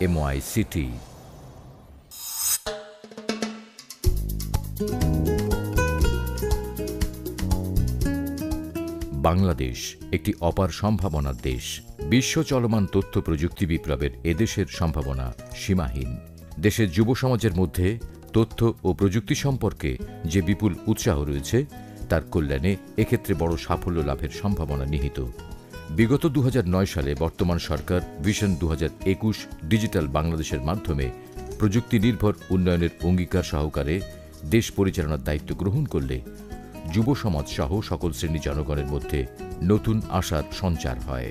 এমওআইসিটি বাংলাদেশ, একটি অপার সম্ভাবনার দেশ। বিশ্ব চলমান তথ্য প্রযুক্তি বিপ্লবের এদেশের সম্ভাবনা সীমাহীন। দেশের যুব সমাজের মধ্যে তথ্য ও প্রযুক্তি সম্পর্কে যে বিপুল উৎসাহ রয়েছে, তার কল্যাণে এক্ষেত্রে বড় সাফল্য লাভের সম্ভাবনা নিহিত। বিগত দু হাজার নয় সালে বর্তমান সরকার ভিশন দু হাজার একুশ ডিজিটাল বাংলাদেশের মাধ্যমে প্রযুক্তি নির্ভর উন্নয়নের অঙ্গীকার সহকারে দেশ পরিচালনার দায়িত্ব গ্রহণ করলে যুব সমাজ সহ সকল শ্রেণি জনগণের মধ্যে নতুন আশার সঞ্চার হয়।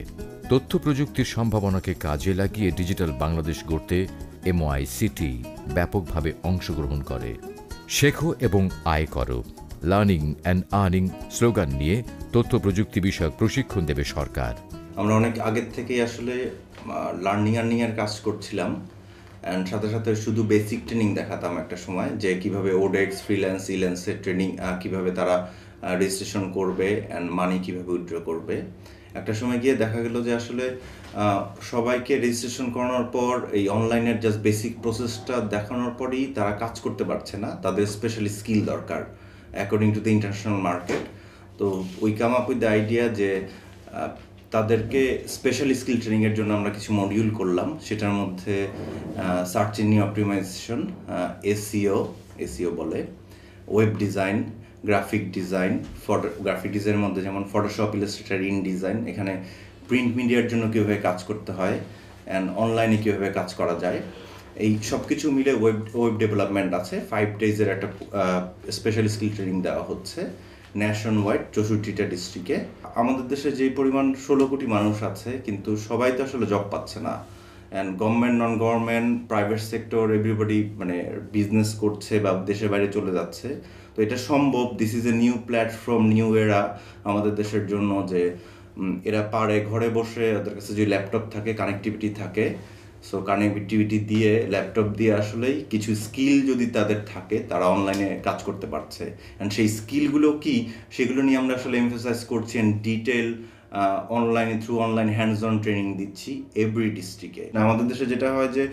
তথ্য প্রযুক্তির সম্ভাবনাকে কাজে লাগিয়ে ডিজিটাল বাংলাদেশ গড়তে এমওআই সিটি ব্যাপকভাবে অংশগ্রহণ করে। শেখো এবং আয় করো। লার্নিং অ্যান্ড আর্নিং স্লোগান নিয়ে তথ্য প্রযুক্তি বিষয়ক প্রশিক্ষণ দেবে সরকার। আমরা অনেক আগের থেকেই আসলে লার্নিং আর্নিং এর কাজ করছিলাম। অ্যান্ড সাথে সাথে শুধু বেসিক ট্রেনিং দেখাতাম একটা সময়, যে কীভাবে ওডেক্স, ফ্রিল্যান্স, ইলেন্সের ট্রেনিং কীভাবে তারা রেজিস্ট্রেশন করবে অ্যান্ড মানি কীভাবে উইথড্র করবে। একটা সময় গিয়ে দেখা গেল যে আসলে সবাইকে রেজিস্ট্রেশন করানোর পর, এই অনলাইনের জাস্ট বেসিক প্রসেসটা দেখানোর পরই তারা কাজ করতে পারছে না। তাদের স্পেশালি স্কিল দরকার। According to the international market তো we come up with the idea যে তাদেরকে স্পেশাল স্কিল ট্রেনিংয়ের জন্য আমরা কিছু মডিউল করলাম। সেটার মধ্যে search engine optimization SEO SEO বলে। Web design graphic design photo graphic ডিজাইনের মধ্যে যেমন ফটোশপ ইলাস্ট্রেটার ইন ডিজাইন এখানে প্রিন্ট মিডিয়ার জন্য কীভাবে কাজ করতে হয় অ্যান্ড অনলাইনে কীভাবে কাজ করা যায়। এই সব কিছু মিলে ওয়েব ওয়েব ডেভেলপমেন্ট আছে। ফাইভ ডেজের একটা স্পেশাল স্কিল ট্রেনিং দেওয়া হচ্ছে ন্যাশন ওয়াইড চৌষট্টিটা ডিস্ট্রিক্টে আমাদের দেশে যে পরিমাণ ষোলো কোটি মানুষ আছে, কিন্তু সবাই তো আসলে জব পাচ্ছে না। And government non government private sector everybody মানে বিজনেস করছে বা দেশের বাইরে চলে যাচ্ছে। তো এটা সম্ভব this is a new platform new এরা আমাদের দেশের জন্য যে এরা পারে, ঘরে বসে ওদের কাছে যে ল্যাপটপ থাকে কানেক্টিভিটি থাকে সো কানেক্টিভিটি দিয়ে ল্যাপটপ দিয়ে আসলেই কিছু স্কিল যদি তাদের থাকে, তারা অনলাইনে কাজ করতে পারছে। অ্যান্ড সেই স্কিলগুলো কি? সেগুলো নিয়ে আমরা আসলে এমফোসাইজ করছি অ্যান্ড ডিটেল অনলাইনে through online hands on training দিচ্ছি এভরি ডিস্ট্রিক্টে আমাদের দেশে যেটা হয় যে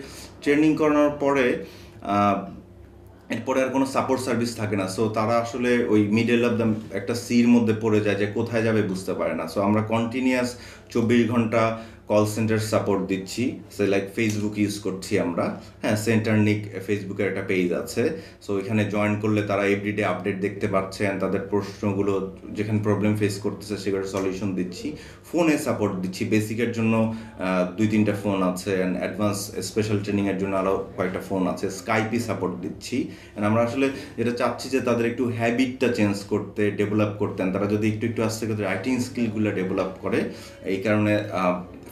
ট্রেনিং করানোর পরে এরপরে আর কোনো সাপোর্ট সার্ভিস থাকে না। সো তারা আসলে ওই মিডল অফ দ্য একটা সির মধ্যে পড়ে যায় যে কোথায় যাবে বুঝতে পারে না। সো আমরা কন্টিনিউয়াস চব্বিশ ঘণ্টা কল সেন্টার সাপোর্ট দিচ্ছি। সে লাইক ফেসবুক ইউজ করছি আমরা। হ্যাঁ সেন্টারনিক ফেসবুকের একটা পেজ আছে। সো এখানে জয়েন করলে তারা এভরিডে আপডেট দেখতে পাচ্ছেন, তাদের প্রশ্নগুলো, যেখানে প্রবলেম ফেস করতেছে, সেগুলোর সলিউশন দিচ্ছি। ফোনে সাপোর্ট দিচ্ছি। বেসিকের জন্য দুই, তিনটা ফোন আছে। অ্যান্ড অ্যাডভান্স স্পেশাল ট্রেনিংয়ের জন্য আরও কয়েকটা ফোন আছে। স্কাইপি সাপোর্ট দিচ্ছি। অ্যান্ড আমরা আসলে যেটা চাচ্ছি যে তাদের একটু হ্যাবিটটা চেঞ্জ করতে ডেভেলপ করতেন তারা যদি একটু একটু আস্তে করে রাইটিং স্কিলগুলো ডেভেলপ করে, এই কারণে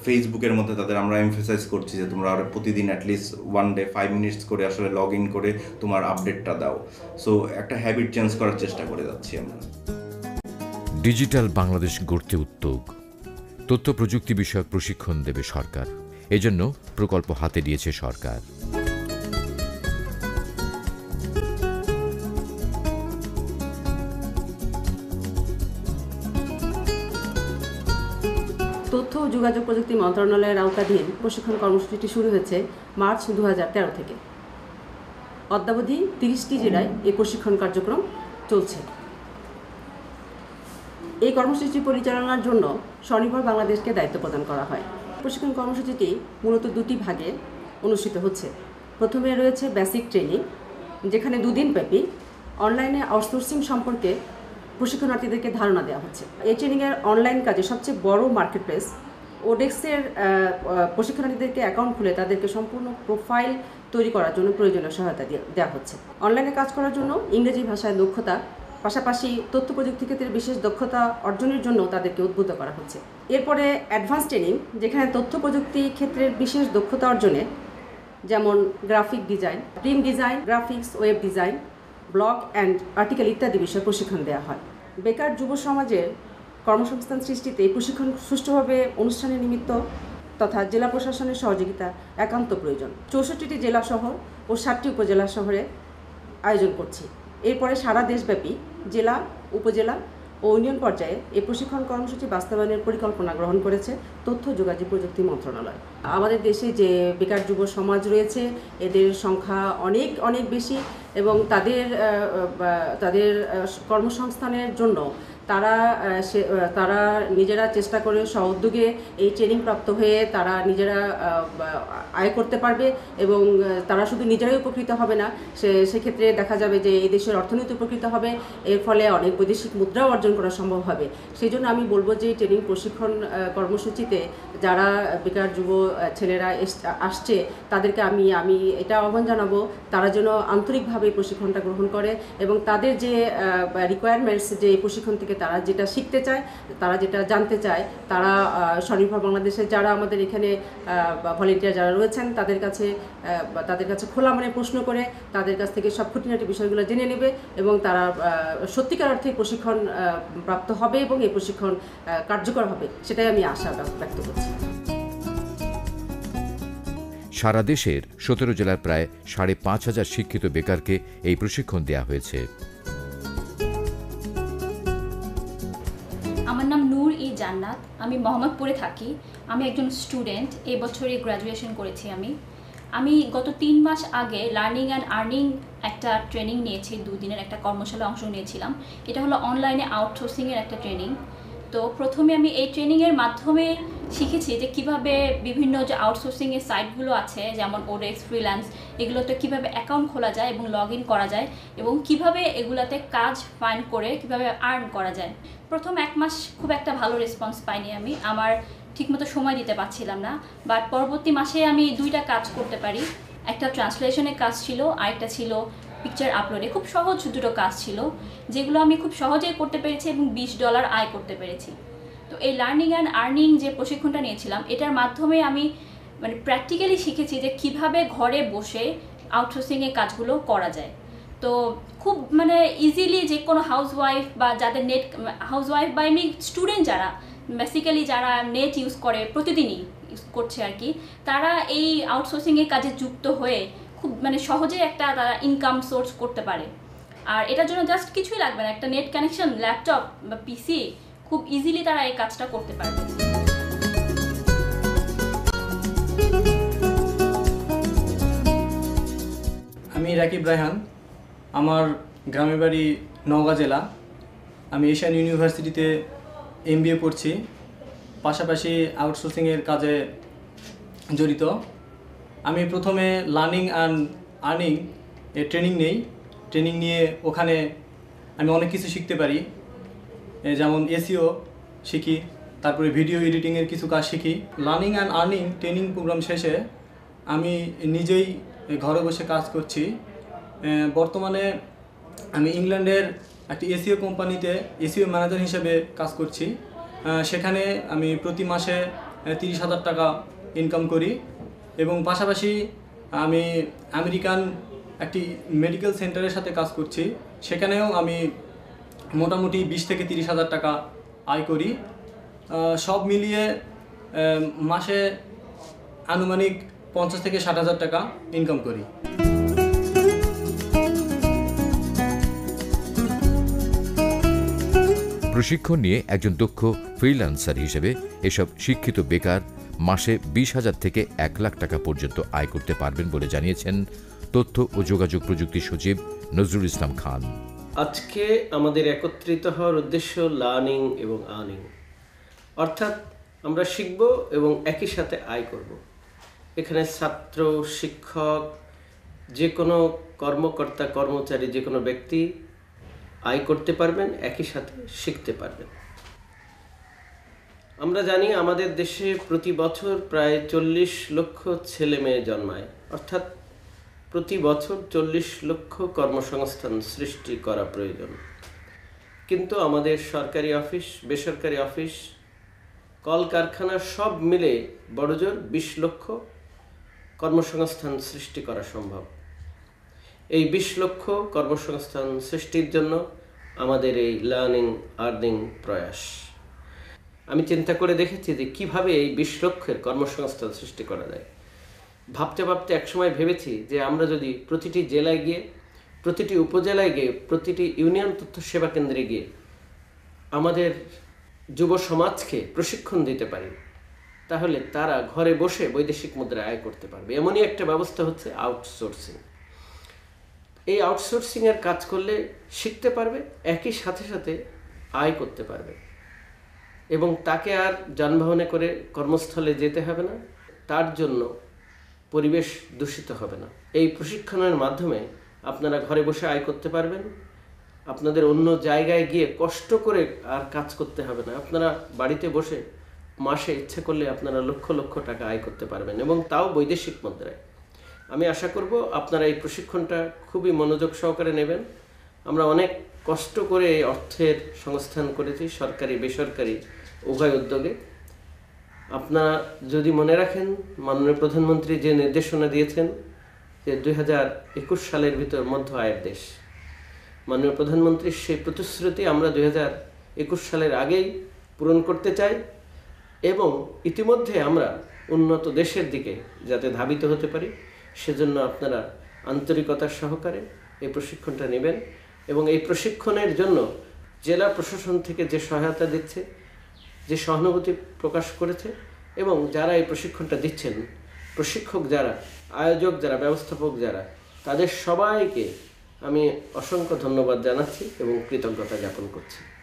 ফেসবুকের মধ্যে তাদের আমরা এমফেসাইজ করছি যে তোমরা আর প্রতিদিন at least one day five minutes করে আসলে লগ ইন করে তোমার আপডেটটা দাও। সো একটা হ্যাবিট চেঞ্জ করার চেষ্টা করে যাচ্ছি আমরা। ডিজিটাল বাংলাদেশ গড়তে উদ্যোগ। তথ্য প্রযুক্তি বিষয়ক প্রশিক্ষণ দেবে সরকার। এজন্য প্রকল্প হাতে দিয়েছে সরকার। তথ্য ও যোগাযোগ প্রযুক্তি মন্ত্রণালয়ের আওতাধীন প্রশিক্ষণ কর্মসূচিটি শুরু হয়েছে মার্চ দু হাজার তেরো থেকে। অদ্যাবধি তিরিশটি জেলায় এই প্রশিক্ষণ কার্যক্রম চলছে। এই কর্মসূচি পরিচালনার জন্য স্বনির্ভর বাংলাদেশকে দায়িত্ব প্রদান করা হয়। প্রশিক্ষণ কর্মসূচিটি মূলত দুটি ভাগে অনুষ্ঠিত হচ্ছে। প্রথমে রয়েছে বেসিক ট্রেনিং, যেখানে দুদিন ব্যাপী অনলাইনে আউটসোর্সিং সম্পর্কে প্রশিক্ষণার্থীদেরকে ধারণা দেওয়া হচ্ছে। এই ট্রেনিংয়ের অনলাইন কাজে সবচেয়ে বড় মার্কেট প্লেস ওডেক্সের প্রশিক্ষণার্থীদেরকে অ্যাকাউন্ট খুলে তাদেরকে সম্পূর্ণ প্রোফাইল তৈরি করার জন্য প্রয়োজনীয় সহায়তা দেওয়া হচ্ছে। অনলাইনে কাজ করার জন্য ইংরেজি ভাষায় দক্ষতা, পাশাপাশি তথ্য প্রযুক্তি ক্ষেত্রে বিশেষ দক্ষতা অর্জনের জন্য তাদেরকে উদ্বুদ্ধ করা হচ্ছে। এরপরে অ্যাডভান্স ট্রেনিং যেখানে তথ্য প্রযুক্তি ক্ষেত্রের বিশেষ দক্ষতা অর্জনে, যেমন graphic design prime design graphics web design blog and article ইত্যাদি বিষয়ে প্রশিক্ষণ দেওয়া হয়। বেকার যুব সমাজের কর্মসংস্থান সৃষ্টিতে এই প্রশিক্ষণ সুষ্ঠুভাবে অনুষ্ঠানের নিমিত্ত তথা জেলা প্রশাসনের সহযোগিতা একান্ত প্রয়োজন। চৌষট্টিটি জেলা শহর ও ষাটটি উপজেলা শহরে আয়োজন করছি। এরপরে সারা দেশব্যাপী জেলা, উপজেলা ও ইউনিয়ন পর্যায়ে এই প্রশিক্ষণ কর্মসূচি বাস্তবায়নের পরিকল্পনা গ্রহণ করেছে তথ্য যোগাযোগ প্রযুক্তি মন্ত্রণালয়। আমাদের দেশে যে বেকার যুব সমাজ রয়েছে, এদের সংখ্যা অনেক অনেক বেশি এবং তাদের তাদের কর্মসংস্থানের জন্য তারা সে তারা নিজেরা চেষ্টা করে সউদ্যোগে এই ট্রেনিং প্রাপ্ত হয়ে তারা নিজেরা আয় করতে পারবে এবং তারা শুধু নিজেরাই উপকৃত হবে না, সে, সেক্ষেত্রে দেখা যাবে যে এই দেশের অর্থনীতি উপকৃত হবে, এর ফলে অনেক বৈদেশিক মুদ্রাও অর্জন করা সম্ভব হবে। সেই জন্য আমি বলব যে ট্রেনিং প্রশিক্ষণ কর্মসূচিতে যারা বেকার যুব ছেলেরা আসছে, তাদেরকে আমি আমি এটা আহ্বান জানাব, তারা যেন আন্তরিকভাবে প্রশিক্ষণটা গ্রহণ করে এবং তাদের যে রিকোয়ারমেন্টস যে প্রশিক্ষণ থেকে তারা যেটা শিখতে চায়, তারা যেটা জানতে চায়, তারা স্বনির্ভর বাংলাদেশের যারা আমাদের এখানে ভলেন্টিয়ার যারা রয়েছেন, তাদের কাছে তাদের কাছে খোলা মনে প্রশ্ন করে, তাদের কাছ থেকে সব খুঁটিনাটি বিষয়গুলো জেনে নেবে এবং তারা সত্যিকার অর্থে প্রশিক্ষণ প্রাপ্ত হবে এবং এই প্রশিক্ষণ কার্যকর হবে। সেটাই আমি আশা ব্যক্ত করছি। সারা দেশের সতেরো জেলার প্রায় সাড়ে পাঁচ হাজার শিক্ষিত বেকারকে এই প্রশিক্ষণ দেওয়া হয়েছে। জান্নাত। আমি মোহাম্মদপুরে থাকি। আমি একজন স্টুডেন্ট এবছরে বছরে গ্র্যাজুয়েশন করেছি আমি। আমি গত তিন মাস আগে লার্নিং অ্যান্ড আর্নিং একটা ট্রেনিং নিয়েছি। দুদিনের একটা কর্মশালায় অংশ নিয়েছিলাম। এটা হলো অনলাইনে আউটসোর্সিংয়ের একটা ট্রেনিং তো প্রথমে আমি এই ট্রেনিংয়ের মাধ্যমে শিখেছি যে কীভাবে বিভিন্ন যে আউটসোর্সিংয়ের সাইটগুলো আছে, যেমন ওডেক্স ফ্রিল্যান্স এগুলোতে কীভাবে অ্যাকাউন্ট খোলা যায় এবং লগ করা যায় এবং কীভাবে এগুলাতে কাজ ফাইন্ড করে কীভাবে আর্ন করা যায়। প্রথম এক মাস খুব একটা ভালো রেসপন্স পাইনি আমি, আমার ঠিকমতো সময় দিতে পারছিলাম না বাট পরবর্তী মাসে আমি দুইটা কাজ করতে পারি। একটা ট্রান্সলেশনের কাজ ছিল, আরেকটা ছিল পিকচার আপলোডে খুব সহজ দুটো কাজ ছিল, যেগুলো আমি খুব সহজেই করতে পেরেছি এবং বিশ ডলার আয় করতে পেরেছি। তো এই লার্নিং অ্যান্ড আর্নিং যে প্রশিক্ষণটা নিয়েছিলাম, এটার মাধ্যমে আমি মানে প্র্যাকটিক্যালি শিখেছি যে কীভাবে ঘরে বসে আউটসোর্সিংয়ের কাজগুলো করা যায়। তো খুব মানে ইজিলি যে কোনো হাউসওয়াইফ বা যাদের নেট হাউসওয়াইফ বা এমনি স্টুডেন্ট যারা বেসিক্যালি যারা নেট ইউজ করে, প্রতিদিনই ইউজ করছে আর কি, তারা এই আউটসোর্সিংয়ের কাজে যুক্ত হয়ে খুব মানে সহজে একটা তারা ইনকাম সোর্স করতে পারে। আর এটার জন্য জাস্ট কিছুই লাগবে না, একটা নেট কানেকশন ল্যাপটপ বা পিসি খুব ইজিলি তারা এই কাজটা করতে পারবে। আমি রাকিব রায়হান। আমার গ্রামের বাড়ি নওগাঁ জেলা। আমি এশিয়ান ইউনিভার্সিটিতে এম পড়ছি। পাশাপাশি আউটসোর্সিংয়ের কাজে জড়িত। আমি প্রথমে লার্নিং অ্যান্ড আর্নিং এ ট্রেনিং নেই। ট্রেনিং নিয়ে ওখানে আমি অনেক কিছু শিখতে পারি। যেমন এসিও শিখি, তারপরে ভিডিও এডিটিংয়ের কিছু কাজ শিখি। Learning and earning training program শেষে আমি নিজেই ঘরে বসে কাজ করছি। বর্তমানে আমি ইংল্যান্ডের একটি এসিও কোম্পানিতে এসিও ম্যানেজার হিসেবে কাজ করছি। সেখানে আমি প্রতি মাসে তিরিশ হাজার টাকা ইনকাম করি এবং পাশাপাশি আমি আমেরিকান একটি মেডিকেল সেন্টারের সাথে কাজ করছি। সেখানেও আমি মোটামুটি বিশ থেকে তিরিশ হাজার টাকা আয় করি। সব মিলিয়ে মাসে আনুমানিক পঞ্চাশ থেকে ষাট হাজার টাকা ইনকাম করি। প্রশিক্ষণ নিয়ে একজন দক্ষ ফ্রিল্যান্সার হিসেবে এসব শিক্ষিত বেকার মাসে বিশ হাজার থেকে এক লাখ টাকা পর্যন্ত আয় করতে পারবেন বলে জানিয়েছেন তথ্য ও যোগাযোগ প্রযুক্তি সচিব নজরুল ইসলাম খান। আজকে আমাদের একত্রিত হওয়ার উদ্দেশ্য লার্নিং এবং আর্নিং। অর্থাৎ আমরা শিখব এবং একই সাথে আয় করব। এখানে ছাত্র, শিক্ষক, যে কোনো কর্মকর্তা, কর্মচারী, যে কোনো ব্যক্তি আয় করতে পারবেন, একই সাথে শিখতে পারবেন। আমরা জানি আমাদের দেশে প্রতি বছর প্রায় চল্লিশ লক্ষ ছেলে মেয়ে জন্মায়। অর্থাৎ প্রতি বছর চল্লিশ লক্ষ কর্মসংস্থান সৃষ্টি করা প্রয়োজন। কিন্তু আমাদের সরকারি অফিস, বেসরকারি অফিস, কলকারখানা সব মিলে বড়জোর বিশ লক্ষ কর্মসংস্থান সৃষ্টি করা সম্ভব। এই বিশ লক্ষ কর্মসংস্থান সৃষ্টির জন্য আমাদের এই লার্নিং আর্নিং প্রয়াস। আমি চিন্তা করে দেখেছি যে কীভাবে এই বিশ লক্ষের কর্মসংস্থান সৃষ্টি করা যায়। ভাবতে ভাবতে একসময় ভেবেছি যে আমরা যদি প্রতিটি জেলায় গিয়ে, প্রতিটি উপজেলায় গিয়ে, প্রতিটি ইউনিয়ন তথ্য সেবা কেন্দ্রে গিয়ে আমাদের যুব সমাজকে প্রশিক্ষণ দিতে পারি, তাহলে তারা ঘরে বসে বৈদেশিক মুদ্রা আয় করতে পারবে। এমনই একটা ব্যবস্থা হচ্ছে আউটসোর্সিং এই আউটসোর্সিংয়ের কাজ করলে শিখতে পারবে, একই সাথে সাথে আয় করতে পারবে। এবং তাকে আর যানবাহনে করে কর্মস্থলে যেতে হবে না। তার জন্য পরিবেশ দূষিত হবে না। এই প্রশিক্ষণের মাধ্যমে আপনারা ঘরে বসে আয় করতে পারবেন। আপনাদের অন্য জায়গায় গিয়ে কষ্ট করে আর কাজ করতে হবে না। আপনারা বাড়িতে বসে মাসে ইচ্ছে করলে আপনারা লক্ষ লক্ষ টাকা আয় করতে পারবেন এবং তাও বৈদেশিক মুদ্রায়। আমি আশা করব আপনারা এই প্রশিক্ষণটা খুবই মনোযোগ সহকারে নেবেন। আমরা অনেক কষ্ট করে অর্থের সংস্থান করেছি সরকারি, বেসরকারি, উভয় উদ্যোগে। আপনারা যদি মনে রাখেন, মাননীয় প্রধানমন্ত্রী যে নির্দেশনা দিয়েছেন যে দুই হাজার একুশ সালের ভিতর মধ্য আয়ের দেশ, মাননীয় প্রধানমন্ত্রীর সেই প্রতিশ্রুতি আমরা দুই হাজার একুশ সালের আগেই পূরণ করতে চাই এবং ইতিমধ্যে আমরা উন্নত দেশের দিকে যাতে ধাবিত হতে পারি, সেজন্য আপনারা আন্তরিকতার সহকারে এই প্রশিক্ষণটা নেবেন এবং এই প্রশিক্ষণের জন্য জেলা প্রশাসন থেকে যে সহায়তা দিচ্ছে যে সহানুভূতি প্রকাশ করেছে এবং যারা এই প্রশিক্ষণটা দিচ্ছেন, প্রশিক্ষক যারা, আয়োজক যারা, ব্যবস্থাপক যারা, তাদের সবাইকে আমি অসংখ্য ধন্যবাদ জানাচ্ছি এবং কৃতজ্ঞতা জ্ঞাপন করছি।